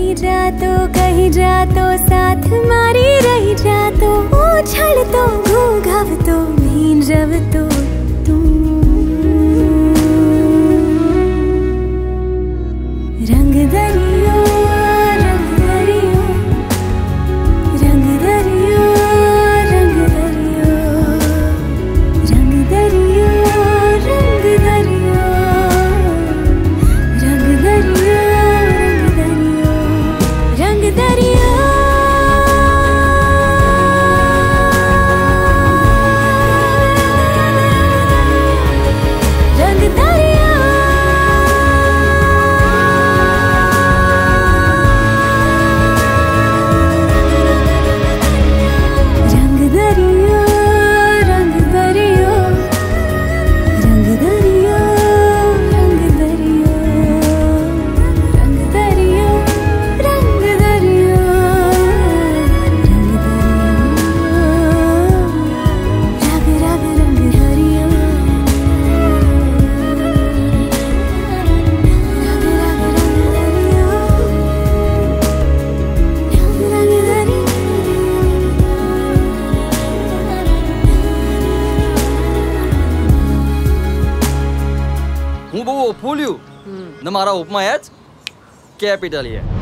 रही जा तो कहीं जा तो साथ मारी रही जा तो उछल तो घूंघव तो भींजव तो। அங்குதான் ફૂલ્યું ને મારા ઉપમાં એચ કેપિટલ એ